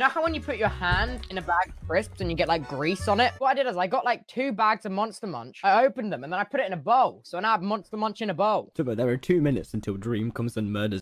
You know how when you put your hand in a bag of crisps and you get like grease on it? What I did is I got like two bags of Monster Munch. I opened them and then I put it in a bowl. So now I have Monster Munch in a bowl. So, there are two minutes until Dream comes and murders